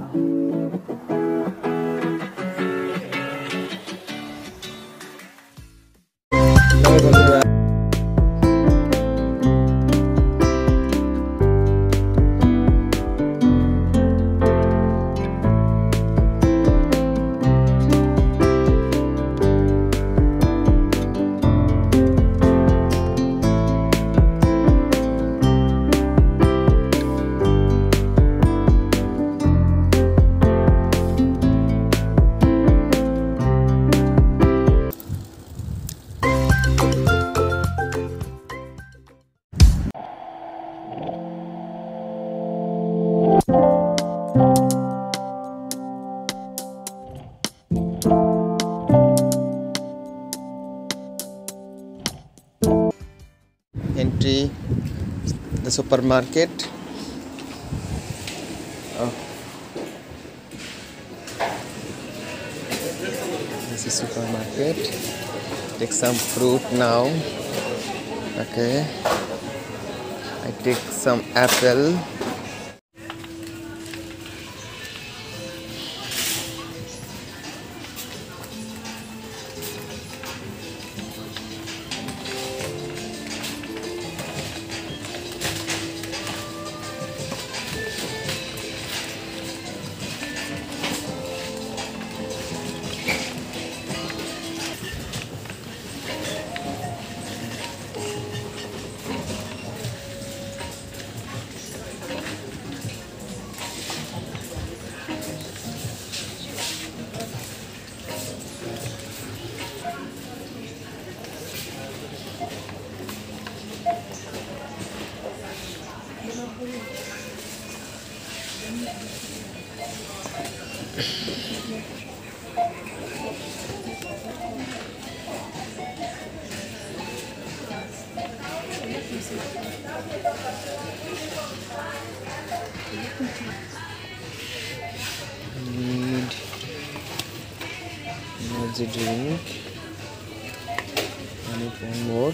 から。Entry the supermarket. Oh. this is supermarket. Take some fruit now. Okay. I take some apple need energy drink. I need one more.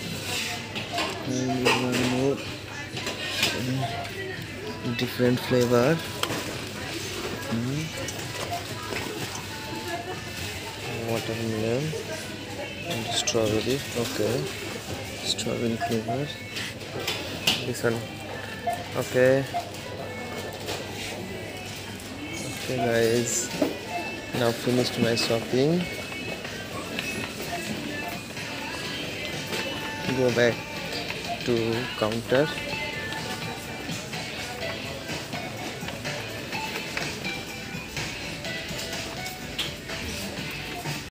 I need one more. Mm, different flavor. Mm. Watermelon and strawberry okay. Strawberry flavor this one okay. Okay guys. Now finished my shopping. Go back to counter